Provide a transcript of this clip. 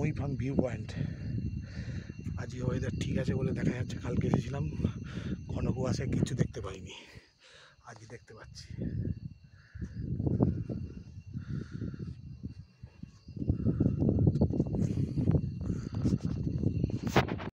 মইফাং view point আজকে weather ঠিক আছে বলে দেখা যাচ্ছে। কালকে এসেছিলাম ঘন কুয়াশে কিচ্ছু দেখতে পাইনি। আজকে দেখতে পাচ্ছি।